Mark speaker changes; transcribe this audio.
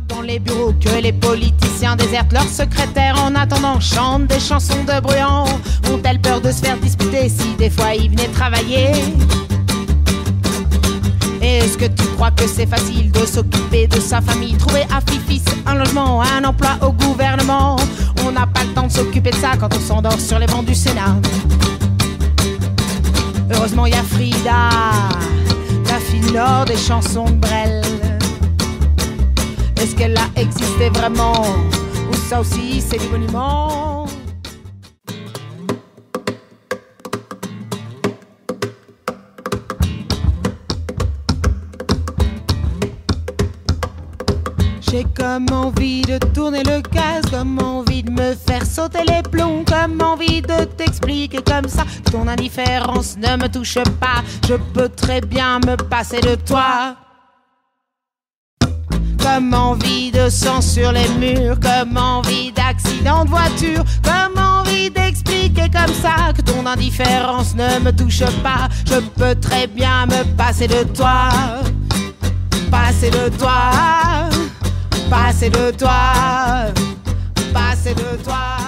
Speaker 1: dans les bureaux que les politiciens désertent leurs secrétaires en attendant chantent des chansons de bruyant Ont-elles peur de se faire disputer si des fois ils venaient travailler? Est-ce que tu crois que c'est facile de s'occuper de sa famille Trouver à Fifis un logement, un emploi au gouvernement? On n'a pas le temps de s'occuper de ça quand on s'endort sur les bancs du Sénat. Heureusement, il y a Frida, la fille nord des chansons de Brel. Est-ce qu'elle a existé vraiment? Ou ça aussi, c'est du monument? J'ai comme envie de tourner le casque, comme envie de me faire sauter les plombs, comme envie de t'expliquer comme ça. Ton indifférence ne me touche pas, je peux très bien me passer de toi. Comme envie de sang sur les murs, comme envie d'accident de voiture, comme envie d'expliquer comme ça que ton indifférence ne me touche pas. Je peux très bien me passer de toi, passer de toi passer de toi, passer de toi.